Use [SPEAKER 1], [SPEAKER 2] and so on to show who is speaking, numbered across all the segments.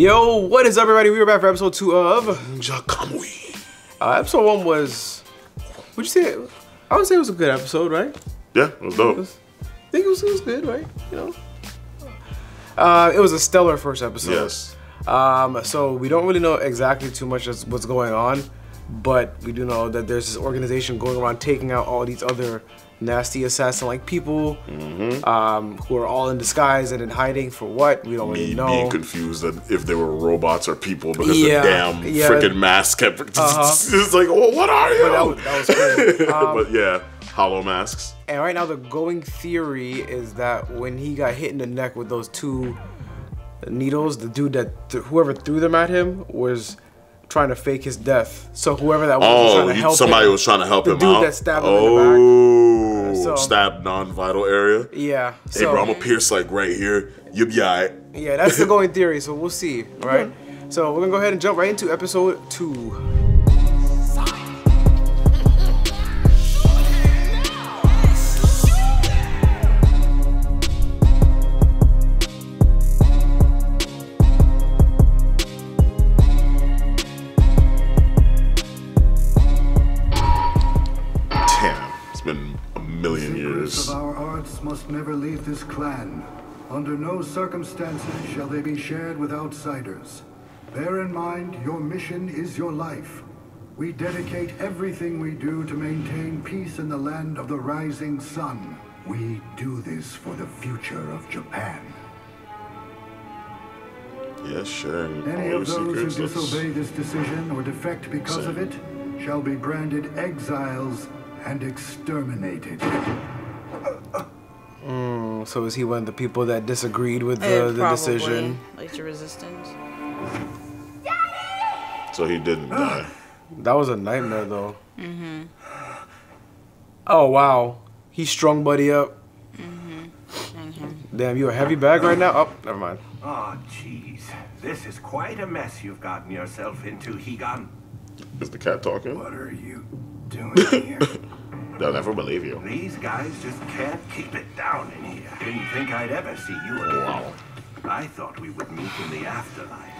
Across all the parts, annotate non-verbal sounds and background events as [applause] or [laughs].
[SPEAKER 1] Yo, what is up, everybody? We are back for episode two of
[SPEAKER 2] Ninja Kamui.
[SPEAKER 1] uh, episode one. Was would you say? I would say it was a good episode, right?
[SPEAKER 2] Yeah, it was
[SPEAKER 1] It
[SPEAKER 2] dope.
[SPEAKER 1] was- I think it was, it was good, right? You know, uh, it was a stellar first episode.
[SPEAKER 2] Yes.
[SPEAKER 1] Um, so we don't really know exactly too much as what's going on, but we do know that there's this organization going around taking out all these other nasty assassin-like people,
[SPEAKER 2] Mm-hmm.
[SPEAKER 1] um, who are all in disguise and in hiding for what we don't really know.
[SPEAKER 2] being confused that if they were robots or people because
[SPEAKER 1] Yeah,
[SPEAKER 2] the damn
[SPEAKER 1] yeah.
[SPEAKER 2] freaking mask kept. [laughs]
[SPEAKER 1] Uh-huh. [laughs]
[SPEAKER 2] it's like, oh, what are you?
[SPEAKER 1] But that was, that was crazy. [laughs] Um,
[SPEAKER 2] but yeah, hollow masks.
[SPEAKER 1] And right now, the going theory is that when he got hit in the neck with those two needles, the dude that th- whoever threw them at him was trying to fake his death. So whoever that was, was
[SPEAKER 2] Oh,
[SPEAKER 1] trying to
[SPEAKER 2] he-
[SPEAKER 1] help
[SPEAKER 2] somebody
[SPEAKER 1] him.
[SPEAKER 2] was trying to help
[SPEAKER 1] The
[SPEAKER 2] him
[SPEAKER 1] dude
[SPEAKER 2] out.
[SPEAKER 1] that stabbed him in the back.
[SPEAKER 2] oh,
[SPEAKER 1] So-
[SPEAKER 2] stabbed non-vital area.
[SPEAKER 1] Yeah.
[SPEAKER 2] Hey,
[SPEAKER 1] So
[SPEAKER 2] bro, I'm gonna pierce like right here. You'll be alright.
[SPEAKER 1] yeah, that's the going theory. So we'll see, right? Mm-hmm. So we're gonna go ahead and jump right into episode two.
[SPEAKER 3] Never leave this clan. Under no circumstances shall they be shared with outsiders. Bear in mind, your mission is your life. We dedicate everything we do to maintain peace in the land of the rising sun. We do this for the future of Japan.
[SPEAKER 2] Yes, sharing
[SPEAKER 3] Any of those who disobey this decision or defect because of it shall be branded exiles and exterminated.
[SPEAKER 1] So is he one of the people that disagreed with
[SPEAKER 4] Eh,
[SPEAKER 1] the, the
[SPEAKER 4] probably,
[SPEAKER 1] decision?
[SPEAKER 4] Like the resistance.
[SPEAKER 2] So he didn't [sighs] die.
[SPEAKER 1] That was a nightmare, though. Mm-hmm. Oh wow, he strung Buddy up. Damn, you a heavy bag right now? Oh, never mind.
[SPEAKER 5] Oh, jeez. This is quite a mess you've gotten yourself into, Higan.
[SPEAKER 2] Is the cat talking?
[SPEAKER 3] What are you doing here? [laughs]
[SPEAKER 2] They'll never believe you.
[SPEAKER 5] These guys just can't keep it down in here. Didn't think I'd ever see you again.
[SPEAKER 2] Wow.
[SPEAKER 5] I thought we would meet in the afterlife.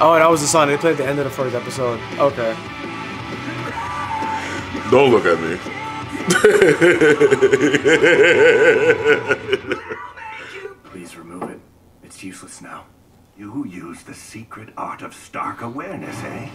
[SPEAKER 1] Oh, that was the song they played at the end of the first episode. Okay.
[SPEAKER 2] Don't look at me.
[SPEAKER 5] Please remove it. It's useless now. You use the secret art of stark awareness, eh?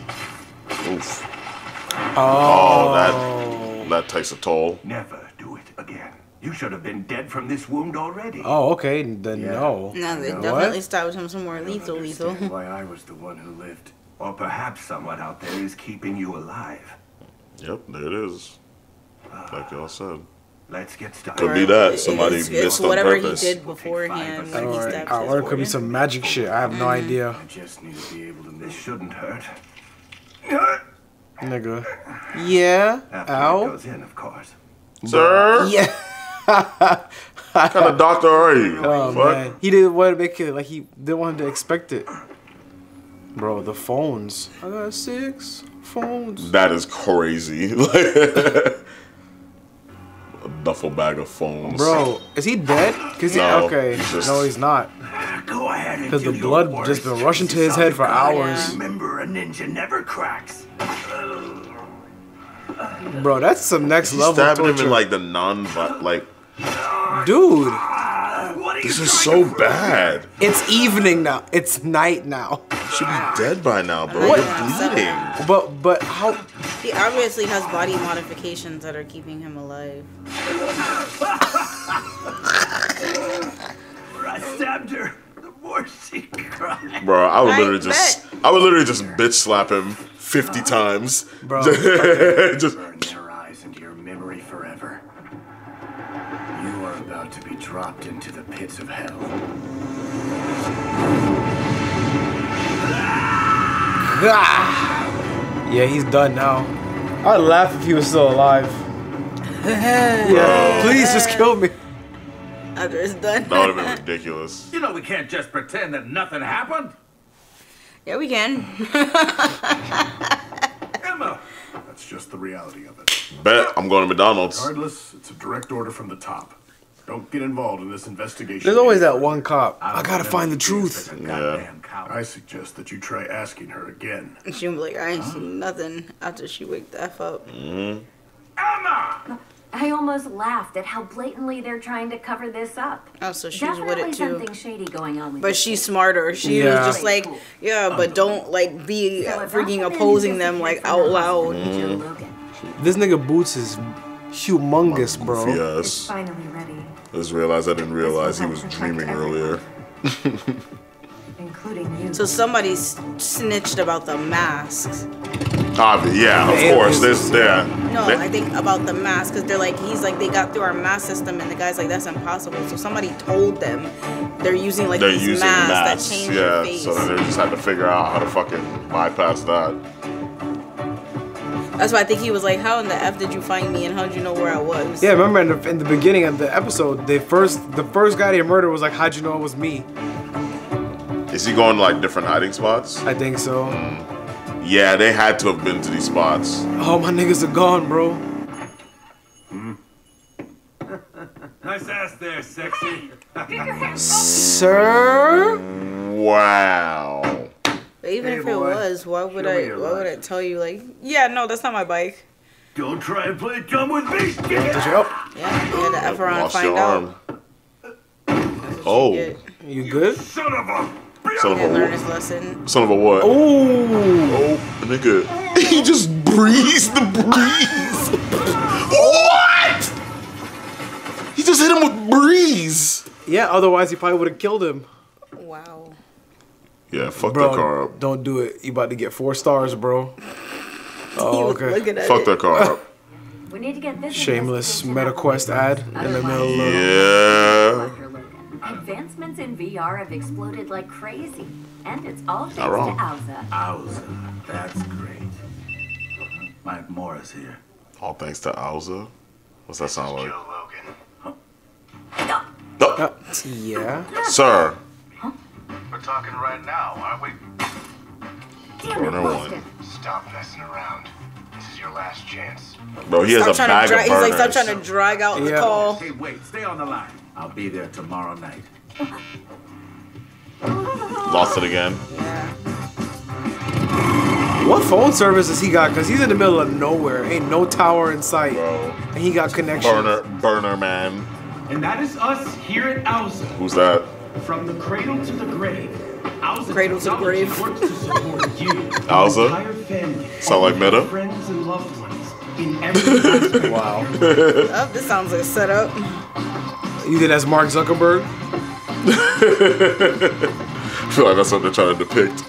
[SPEAKER 2] Oof.
[SPEAKER 1] Oh,
[SPEAKER 2] Oh, that that takes a toll.
[SPEAKER 5] Never do it again. You should have been dead from this wound already.
[SPEAKER 1] Oh, okay. Then no.
[SPEAKER 4] No, they
[SPEAKER 3] What?
[SPEAKER 4] definitely stabbed him some more lethal, lethal.
[SPEAKER 3] Understand why I was the one who lived.
[SPEAKER 5] Or perhaps someone out there is keeping you alive.
[SPEAKER 2] Yep, there it is. Like y'all said.
[SPEAKER 5] Let's get started.
[SPEAKER 2] Could be that. Somebody
[SPEAKER 4] it's,
[SPEAKER 2] missed
[SPEAKER 4] it's
[SPEAKER 2] on
[SPEAKER 4] whatever
[SPEAKER 2] purpose.
[SPEAKER 4] he did beforehand when he
[SPEAKER 1] Alright,
[SPEAKER 4] stabbed
[SPEAKER 1] or it could be some magic shit. I have no mm-hmm. idea,
[SPEAKER 3] I just need to be able to
[SPEAKER 5] This shouldn't hurt.
[SPEAKER 1] Nigga. Yeah.
[SPEAKER 5] After it
[SPEAKER 1] Ow.
[SPEAKER 5] goes in, of course.
[SPEAKER 2] Sir?
[SPEAKER 1] Yeah.
[SPEAKER 2] What kind of doctor are you?
[SPEAKER 1] Oh
[SPEAKER 2] Fuck.
[SPEAKER 1] man, he didn't want to make it like he didn't want him to expect it. Bro, the phones. I got six phones.
[SPEAKER 2] That is crazy. [laughs] a duffel bag of phones.
[SPEAKER 1] Bro, is he dead? Cause he,
[SPEAKER 2] No,
[SPEAKER 1] okay,
[SPEAKER 2] he's just-
[SPEAKER 1] no, he's not.
[SPEAKER 5] Go ahead and
[SPEAKER 1] 'Cause
[SPEAKER 5] do
[SPEAKER 1] the blood
[SPEAKER 5] worst.
[SPEAKER 1] just been rushing to his head for hours.
[SPEAKER 5] Remember, a ninja never cracks.
[SPEAKER 1] Bro, that's some next
[SPEAKER 2] He's
[SPEAKER 1] level
[SPEAKER 2] stabbing him in like the non but like
[SPEAKER 1] Dude,
[SPEAKER 2] this is so bad.
[SPEAKER 1] it's evening now. It's night now.
[SPEAKER 2] You should be dead by now, bro.
[SPEAKER 4] What?
[SPEAKER 2] You're bleeding.
[SPEAKER 1] But but how?
[SPEAKER 4] He obviously has body modifications that are keeping him alive.
[SPEAKER 5] I stabbed her. The more she cried.
[SPEAKER 2] Bro, I would
[SPEAKER 4] I
[SPEAKER 2] literally just I would literally just bitch slap him 50 times.
[SPEAKER 1] Bro. [laughs]
[SPEAKER 2] just
[SPEAKER 3] Burn their eyes into your memory forever. You are about to be dropped into the pits of hell.
[SPEAKER 1] Ah! Yeah, he's done now. I'd laugh if he was still alive. yeah, please just kill me.
[SPEAKER 4] After it's done.
[SPEAKER 2] that would have been ridiculous. [laughs]
[SPEAKER 6] You know we can't just pretend that nothing happened.
[SPEAKER 4] yeah, we can. [laughs]
[SPEAKER 6] Emma,
[SPEAKER 3] That's just the reality of it.
[SPEAKER 2] Bet I'm going to McDonald's.
[SPEAKER 3] Regardless, it's a direct order from the top.
[SPEAKER 7] Don't get involved in this investigation.
[SPEAKER 1] There's always that one cop.
[SPEAKER 6] I
[SPEAKER 1] I gotta find the
[SPEAKER 6] them to feel
[SPEAKER 1] truth.
[SPEAKER 2] Yeah.
[SPEAKER 7] I suggest that you try asking her again.
[SPEAKER 4] She'll be like, I ain't seen nothing after she waked the F up. Mm-hmm.
[SPEAKER 6] Emma!
[SPEAKER 8] I almost laughed at how blatantly they're trying to cover this up.
[SPEAKER 4] Oh, so she's
[SPEAKER 8] Definitely
[SPEAKER 4] with it too.
[SPEAKER 8] something shady going on with
[SPEAKER 4] But
[SPEAKER 8] this
[SPEAKER 4] she's
[SPEAKER 8] case.
[SPEAKER 4] smarter. She
[SPEAKER 1] Yeah.
[SPEAKER 4] was just like, yeah, but don't like be
[SPEAKER 8] So
[SPEAKER 4] freaking opposing them like out loud.
[SPEAKER 8] hospital, Joe mm-hmm. Logan
[SPEAKER 1] This nigga Boots is humongous, bro.
[SPEAKER 8] is
[SPEAKER 2] Yes.
[SPEAKER 8] finally ready,
[SPEAKER 2] Just realized I didn't realize he was dreaming earlier. [laughs]
[SPEAKER 8] including you.
[SPEAKER 4] So somebody snitched about the masks.
[SPEAKER 2] Obvi- yeah, of
[SPEAKER 1] The
[SPEAKER 2] course.
[SPEAKER 1] aliens.
[SPEAKER 2] There's yeah.
[SPEAKER 4] No,
[SPEAKER 2] They-
[SPEAKER 4] I think about the mask because they're like, he's like, they got through our mask system, and the guy's like, that's impossible. So somebody told them they're using like
[SPEAKER 2] they're
[SPEAKER 4] these
[SPEAKER 2] using
[SPEAKER 4] masks,
[SPEAKER 2] masks.
[SPEAKER 4] that change
[SPEAKER 2] yeah,
[SPEAKER 4] your face.
[SPEAKER 2] so then they just had to figure out how to fucking bypass that.
[SPEAKER 4] That's why I think he was like, how in the f did you find me, and how did you know where I was?
[SPEAKER 1] Yeah, remember in the, in the beginning of the episode, the first the first guy they murdered was like, "How'd you know it was me?"
[SPEAKER 2] Is he going to like different hiding spots?
[SPEAKER 1] I think so. Mm.
[SPEAKER 2] Yeah, they had to have been to these spots.
[SPEAKER 1] Oh, my niggas are gone, bro. Hmm?
[SPEAKER 6] Nice ass there, sexy.
[SPEAKER 1] Sir,
[SPEAKER 2] Wow.
[SPEAKER 4] But even
[SPEAKER 5] Hey,
[SPEAKER 4] if
[SPEAKER 5] boy,
[SPEAKER 4] it was, why would
[SPEAKER 5] show
[SPEAKER 4] I?
[SPEAKER 5] your
[SPEAKER 4] Why would I tell you like, yeah, no, that's not my bike.
[SPEAKER 5] Don't try and play dumb with me.
[SPEAKER 1] Touch it up.
[SPEAKER 4] Yeah, you had to F
[SPEAKER 2] Lost
[SPEAKER 4] find
[SPEAKER 2] your
[SPEAKER 4] out.
[SPEAKER 2] arm. Oh,
[SPEAKER 4] Yeah,
[SPEAKER 1] You good?
[SPEAKER 6] Son of a.
[SPEAKER 2] son of a
[SPEAKER 4] his lesson.
[SPEAKER 2] son of a what?
[SPEAKER 1] Ooh.
[SPEAKER 2] Oh, nigga. [laughs] He just breezed the breeze. what? He just hit him with breeze.
[SPEAKER 1] Yeah, otherwise he probably would have killed him.
[SPEAKER 4] Wow.
[SPEAKER 2] Yeah, fuck
[SPEAKER 1] Bro,
[SPEAKER 2] that car up.
[SPEAKER 1] don't do it. You about to get four stars, bro. [laughs] Oh, okay.
[SPEAKER 2] Fuck that car up. [laughs]
[SPEAKER 8] We need to get this
[SPEAKER 1] Shameless
[SPEAKER 8] investigation
[SPEAKER 1] MetaQuest ad in the middle of
[SPEAKER 2] Yeah.
[SPEAKER 8] Dr. Logan. Advancements in VR have exploded like crazy, and it's all thanks
[SPEAKER 2] wrong.
[SPEAKER 8] to Auza.
[SPEAKER 6] Owza. That's great. Mike Morris here.
[SPEAKER 2] All thanks to Auza. What's that sound like?
[SPEAKER 5] Joe Logan.
[SPEAKER 2] No,
[SPEAKER 1] Uh, yeah.
[SPEAKER 2] sir.
[SPEAKER 5] We're talking right now, aren't we?
[SPEAKER 8] Damn it,
[SPEAKER 2] Burner one.
[SPEAKER 5] Stop messing around. This is your last chance.
[SPEAKER 2] Bro, he has
[SPEAKER 4] Stop
[SPEAKER 2] a
[SPEAKER 4] trying
[SPEAKER 2] bag
[SPEAKER 4] to
[SPEAKER 2] of
[SPEAKER 4] drag. He's like, stop trying to drag out the call.
[SPEAKER 6] Hey, wait. Stay on the line. I'll be there tomorrow night.
[SPEAKER 2] Lost it again.
[SPEAKER 4] Yeah.
[SPEAKER 1] What phone service has he got? Cause he's in the middle of nowhere. Ain't no tower in sight,
[SPEAKER 2] Bro.
[SPEAKER 1] and he got connection.
[SPEAKER 2] Burner, burner man.
[SPEAKER 9] And that is us here at Auza.
[SPEAKER 2] Who's that?
[SPEAKER 9] From the cradle to the grave. Auza
[SPEAKER 4] Cradle to the grave.
[SPEAKER 9] works to support [laughs] you,
[SPEAKER 2] Auza?
[SPEAKER 9] entire family,
[SPEAKER 2] Sound like Meta?
[SPEAKER 9] friends and loved ones in every.
[SPEAKER 1] Wow. [laughs]
[SPEAKER 4] Oh, this sounds like a setup.
[SPEAKER 1] You think that's Mark Zuckerberg? [laughs]
[SPEAKER 2] I feel like that's what they're trying to depict.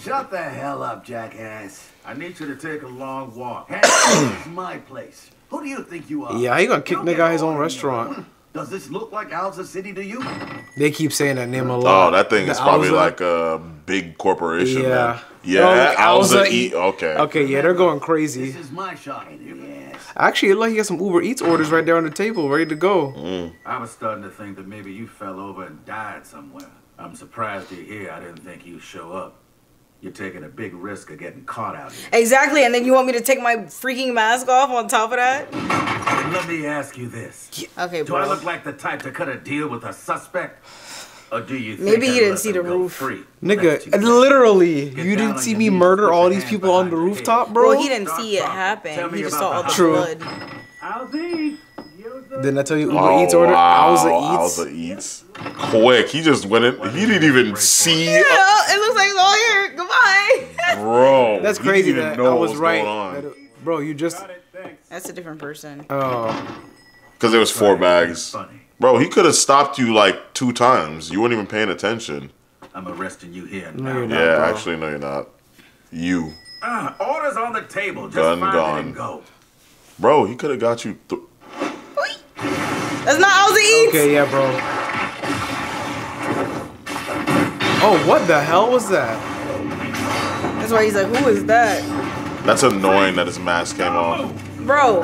[SPEAKER 5] Shut the hell up, jackass.
[SPEAKER 6] I need you to take a long walk. [coughs]
[SPEAKER 5] Hey, this is my place. Who do you think you are?
[SPEAKER 1] Yeah, you gonna kick
[SPEAKER 5] Don't
[SPEAKER 1] nigga out his own
[SPEAKER 5] in your-
[SPEAKER 1] restaurant.
[SPEAKER 5] Does this look like Auza City to you?
[SPEAKER 1] They keep saying that name a oh, lot.
[SPEAKER 2] Oh, that thing
[SPEAKER 1] The
[SPEAKER 2] is probably
[SPEAKER 1] Auza.
[SPEAKER 2] like a big corporation.
[SPEAKER 1] Yeah.
[SPEAKER 2] man.
[SPEAKER 1] Oh,
[SPEAKER 2] Yeah.
[SPEAKER 1] like
[SPEAKER 2] Auza
[SPEAKER 1] Auza
[SPEAKER 2] E.
[SPEAKER 1] E-
[SPEAKER 2] Okay.
[SPEAKER 1] Okay, yeah, they're going crazy.
[SPEAKER 5] This is my shot. Yes.
[SPEAKER 1] Actually, it look like he got some Uber Eats orders right there on the table, ready to go. Mm.
[SPEAKER 6] I was starting to think that maybe you fell over and died somewhere. I'm surprised you're here. I didn't think you'd show up. You're taking a big risk of getting caught out here.
[SPEAKER 4] Exactly, and then you want me to take my freaking mask off on top of that?
[SPEAKER 6] And let me ask you this.
[SPEAKER 4] Okay,
[SPEAKER 6] Do I look like the type to cut a deal with a suspect? Or do you think
[SPEAKER 4] Maybe
[SPEAKER 6] I'd
[SPEAKER 4] you didn't see the roof.
[SPEAKER 6] Free?
[SPEAKER 1] Nigga, literally,
[SPEAKER 6] Get
[SPEAKER 1] you didn't see me murder all these people on the rooftop, bro?
[SPEAKER 4] Well, he didn't
[SPEAKER 6] Stop
[SPEAKER 4] see it happen. He just
[SPEAKER 6] about
[SPEAKER 4] saw all
[SPEAKER 6] the
[SPEAKER 4] the
[SPEAKER 1] True.
[SPEAKER 4] blood.
[SPEAKER 6] Alzi,
[SPEAKER 1] Didn't I tell you Uber
[SPEAKER 2] Oh,
[SPEAKER 1] Eats order?
[SPEAKER 2] wow.
[SPEAKER 1] Auza Eats.
[SPEAKER 2] Auza Eats. Quick. He just went in. He didn't even see.
[SPEAKER 4] Yeah, oh, it looks like it's all here. Goodbye.
[SPEAKER 2] Bro.
[SPEAKER 1] That's crazy
[SPEAKER 2] didn't
[SPEAKER 1] that
[SPEAKER 2] know
[SPEAKER 1] I
[SPEAKER 2] what
[SPEAKER 1] was right.
[SPEAKER 2] On.
[SPEAKER 1] It- bro, you just.
[SPEAKER 4] That's a different person.
[SPEAKER 1] Oh,
[SPEAKER 2] Because there was four bags.
[SPEAKER 6] funny.
[SPEAKER 2] Bro, he could have stopped you like two times. You weren't even paying attention.
[SPEAKER 6] I'm arresting you here
[SPEAKER 1] No,
[SPEAKER 6] now.
[SPEAKER 1] you're not.
[SPEAKER 2] Yeah,
[SPEAKER 1] bro.
[SPEAKER 2] actually, no, you're not. You.
[SPEAKER 6] Ah, orders on the table. Just
[SPEAKER 2] Gun gone.
[SPEAKER 6] go.
[SPEAKER 2] Bro, he could have got you. Th-
[SPEAKER 4] That's not Ozzy Eats.
[SPEAKER 1] okay, yeah, bro. Oh, what the hell was that?
[SPEAKER 4] That's why he's like, who is that?
[SPEAKER 2] That's annoying that his mask came off.
[SPEAKER 4] Bro.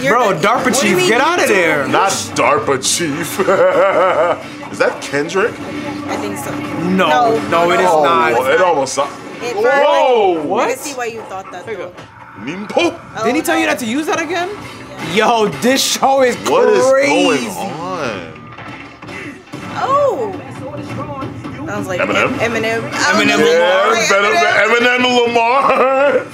[SPEAKER 4] You're-
[SPEAKER 1] Bro, DARPA
[SPEAKER 4] What
[SPEAKER 1] chief, get out of there.
[SPEAKER 2] Not DARPA chief. [laughs] is that Kendrick?
[SPEAKER 4] I think so.
[SPEAKER 1] No, no, it is
[SPEAKER 2] Oh,
[SPEAKER 1] not.
[SPEAKER 2] it almost. so-
[SPEAKER 4] It
[SPEAKER 2] Whoa!
[SPEAKER 4] I
[SPEAKER 1] What?
[SPEAKER 4] can see why you thought that though.
[SPEAKER 2] Ninpo.
[SPEAKER 1] Oh, didn't he tell you not to use that again? Yo, this show is
[SPEAKER 2] What is
[SPEAKER 1] crazy.
[SPEAKER 2] going on?
[SPEAKER 4] Sounds like
[SPEAKER 2] Eminem?
[SPEAKER 4] Eminem.
[SPEAKER 1] Eminem
[SPEAKER 2] Yeah,
[SPEAKER 4] Like
[SPEAKER 2] better than Eminem Lamar.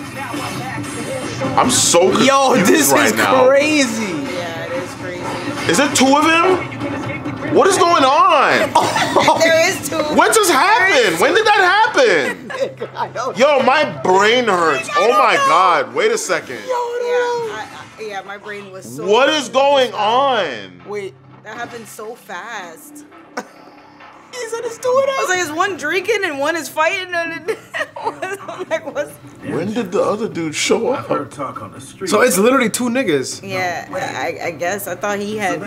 [SPEAKER 2] [laughs] I'm so confused
[SPEAKER 1] Yo, this
[SPEAKER 2] right
[SPEAKER 1] is
[SPEAKER 2] now.
[SPEAKER 1] crazy.
[SPEAKER 4] Yeah, it is crazy.
[SPEAKER 2] Is it two of him? What is going on? [laughs]
[SPEAKER 4] There is two.
[SPEAKER 2] What just happened? When did that happen? [laughs] Yo, my brain hurts. Oh my god. Wait a second.
[SPEAKER 4] Yeah, I, I, yeah, my brain was so.
[SPEAKER 2] What is going on?
[SPEAKER 1] Wait,
[SPEAKER 4] That happened so fast.
[SPEAKER 1] He said it's two of
[SPEAKER 4] I was like, is one drinking and one is fighting? And it, [laughs] I'm like, what's?
[SPEAKER 2] When did the other dude show
[SPEAKER 6] I've heard
[SPEAKER 2] up?
[SPEAKER 6] talk on the street.
[SPEAKER 1] So it's literally two niggas.
[SPEAKER 4] Yeah, I, I guess I thought he had.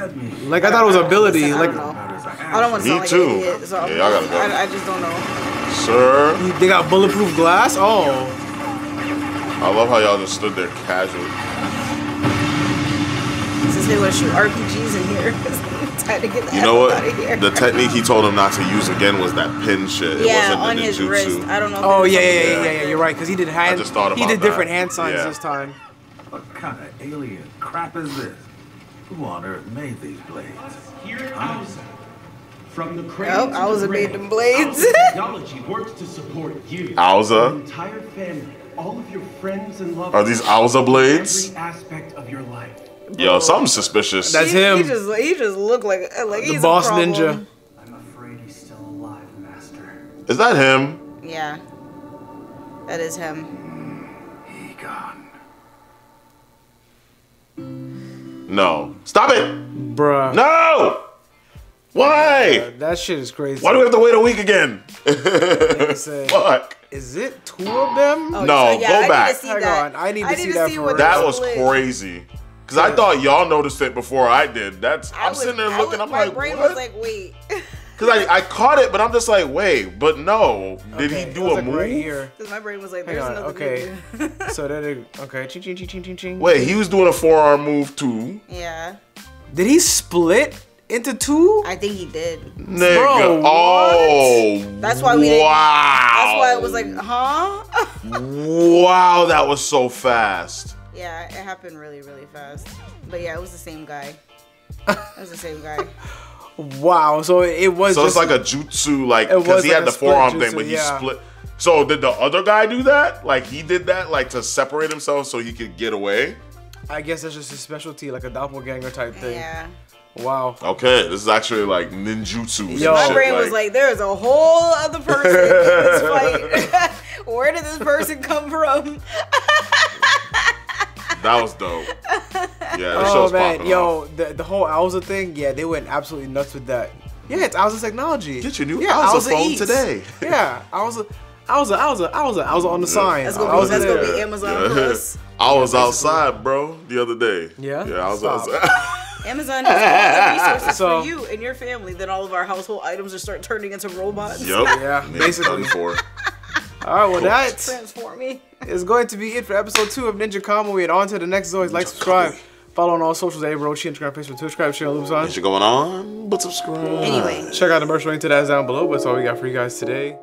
[SPEAKER 1] Like I thought it was ability.
[SPEAKER 4] I
[SPEAKER 1] Like
[SPEAKER 4] don't know. I don't want to
[SPEAKER 2] Me
[SPEAKER 4] sound like
[SPEAKER 2] too.
[SPEAKER 4] an idiot. So
[SPEAKER 2] Yeah, I gotta go.
[SPEAKER 4] I, I just don't know.
[SPEAKER 2] Sir,
[SPEAKER 1] they got bulletproof glass. Oh,
[SPEAKER 2] I love how y'all just stood there casually.
[SPEAKER 4] Since they want to shoot RPGs in here, [laughs] time to get the
[SPEAKER 2] You know
[SPEAKER 4] hell out of
[SPEAKER 2] what?
[SPEAKER 4] here.
[SPEAKER 2] The technique he told him not to use again was that pin shit. It
[SPEAKER 4] yeah,
[SPEAKER 2] wasn't
[SPEAKER 4] on
[SPEAKER 2] the
[SPEAKER 4] his
[SPEAKER 2] ninjutsu.
[SPEAKER 4] wrist. I don't know.
[SPEAKER 1] Oh yeah, yeah, yeah, yeah, yeah. You're right, because he did hand.
[SPEAKER 2] just thought about
[SPEAKER 1] he
[SPEAKER 2] about
[SPEAKER 1] did different hand signs
[SPEAKER 2] Yeah.
[SPEAKER 1] this time.
[SPEAKER 6] What kind of alien crap is this? Who on earth made these blades?
[SPEAKER 9] Here at Auza. From the cradle
[SPEAKER 4] Oh,
[SPEAKER 9] to
[SPEAKER 4] Auza
[SPEAKER 9] the
[SPEAKER 4] made them blades. [laughs]
[SPEAKER 9] Technology works to support you.
[SPEAKER 2] Auza?
[SPEAKER 9] Your entire family, all of your friends and loved
[SPEAKER 2] Are these
[SPEAKER 9] ones,
[SPEAKER 2] Auza blades?
[SPEAKER 9] Every aspect of your life.
[SPEAKER 2] Yo, something suspicious.
[SPEAKER 1] That's
[SPEAKER 4] he,
[SPEAKER 1] him.
[SPEAKER 4] He just, he just looked like uh, like
[SPEAKER 1] The
[SPEAKER 4] he's
[SPEAKER 1] boss
[SPEAKER 4] a
[SPEAKER 1] ninja.
[SPEAKER 5] I'm afraid he's still alive, Master.
[SPEAKER 2] Is that him?
[SPEAKER 4] Yeah, that is him.
[SPEAKER 5] He gone.
[SPEAKER 2] No. Stop it!
[SPEAKER 1] Bruh.
[SPEAKER 2] No! Why?
[SPEAKER 1] That shit is crazy.
[SPEAKER 2] Why do we have to wait a week again? [laughs]
[SPEAKER 1] said-
[SPEAKER 2] Fuck.
[SPEAKER 1] Is it two of them?
[SPEAKER 4] Oh,
[SPEAKER 2] No,
[SPEAKER 4] so, yeah,
[SPEAKER 2] go
[SPEAKER 4] I Need
[SPEAKER 2] back.
[SPEAKER 4] to see
[SPEAKER 1] Hang
[SPEAKER 4] that.
[SPEAKER 1] on, I need to see that for
[SPEAKER 4] what
[SPEAKER 1] real.
[SPEAKER 2] That was
[SPEAKER 4] split-
[SPEAKER 2] crazy. Cause I thought y'all noticed it before I did. That's
[SPEAKER 4] I
[SPEAKER 2] I'm
[SPEAKER 4] was-
[SPEAKER 2] sitting there looking.
[SPEAKER 4] was-
[SPEAKER 2] I'm
[SPEAKER 4] my
[SPEAKER 2] like,
[SPEAKER 4] brain
[SPEAKER 2] what?
[SPEAKER 4] was like, wait. [laughs]
[SPEAKER 2] Cause I, I caught it, but I'm just like, wait, but no. Did
[SPEAKER 1] Okay,
[SPEAKER 2] he do
[SPEAKER 1] was
[SPEAKER 2] a
[SPEAKER 1] like
[SPEAKER 2] move?
[SPEAKER 1] right here?
[SPEAKER 4] Because my brain was like,
[SPEAKER 1] Hang
[SPEAKER 4] there's
[SPEAKER 1] on.
[SPEAKER 4] another
[SPEAKER 1] Okay. [laughs] so then it, okay. Ching ching ching ching ching ching.
[SPEAKER 2] Wait, he was doing a forearm move too.
[SPEAKER 4] yeah,
[SPEAKER 1] Did he split into two?
[SPEAKER 4] I think he did.
[SPEAKER 2] Nigga.
[SPEAKER 1] Bro, oh, what?
[SPEAKER 2] oh.
[SPEAKER 4] That's why we didn't-
[SPEAKER 2] Wow.
[SPEAKER 4] That's why it was like, huh? [laughs]
[SPEAKER 2] Wow, that was so fast.
[SPEAKER 4] Yeah, it happened really, really fast. But yeah, it was the same guy. It was the same guy. [laughs]
[SPEAKER 1] Wow. So it, it was.
[SPEAKER 2] So it's
[SPEAKER 1] just,
[SPEAKER 2] like a jutsu, like because he
[SPEAKER 1] like
[SPEAKER 2] had the forearm
[SPEAKER 1] jutsu,
[SPEAKER 2] thing, but he
[SPEAKER 1] yeah.
[SPEAKER 2] split. So did the other guy do that? Like he did that, like to separate himself so he could get away?
[SPEAKER 1] I guess that's just his specialty, like a doppelganger type thing.
[SPEAKER 4] Yeah.
[SPEAKER 1] Wow.
[SPEAKER 2] Okay, this is actually like ninjutsu. and
[SPEAKER 1] Yo.
[SPEAKER 4] My
[SPEAKER 2] shit,
[SPEAKER 4] brain was like, there's a whole other person in this fight. [laughs] [laughs] Where did this person come from?
[SPEAKER 2] That was dope. [laughs] Yeah, this
[SPEAKER 1] Oh
[SPEAKER 2] show's
[SPEAKER 1] man,
[SPEAKER 2] popping
[SPEAKER 1] yo,
[SPEAKER 2] off.
[SPEAKER 1] the, the whole Auza thing, yeah, they went absolutely nuts with that. Yeah, it's Auza technology.
[SPEAKER 2] Get your new
[SPEAKER 1] yeah,
[SPEAKER 2] Auza
[SPEAKER 1] Auza
[SPEAKER 2] phone
[SPEAKER 1] eats.
[SPEAKER 2] today. [laughs]
[SPEAKER 1] yeah, Auza, Auza, Auza, Auza, Auza on the sign.
[SPEAKER 4] That's gonna
[SPEAKER 1] Auza
[SPEAKER 4] be, that's
[SPEAKER 1] there.
[SPEAKER 4] gonna be Amazon
[SPEAKER 2] Yeah.
[SPEAKER 4] Plus. [laughs]
[SPEAKER 2] I was outside, bro, the other day.
[SPEAKER 1] Yeah?
[SPEAKER 2] Yeah, I was
[SPEAKER 1] Stop.
[SPEAKER 2] outside.
[SPEAKER 4] Amazon has all the resources
[SPEAKER 1] So-
[SPEAKER 4] for you and your family. Then all of our household items just start turning into robots.
[SPEAKER 2] Yup.
[SPEAKER 1] Yeah,
[SPEAKER 2] Nigga
[SPEAKER 1] basically.
[SPEAKER 2] Done for.
[SPEAKER 1] All right, well that
[SPEAKER 4] Transforming.
[SPEAKER 1] is going to be it for episode two of Ninja Kamui. And on to the next. Always like, subscribe, follow on all socials. A Roshi, Instagram, Facebook, Twitch, subscribe, share, Lupasan.
[SPEAKER 2] What's going on? But subscribe.
[SPEAKER 4] Anyway.
[SPEAKER 1] Check out the merch link to that is down below. But that's all we got for you guys today.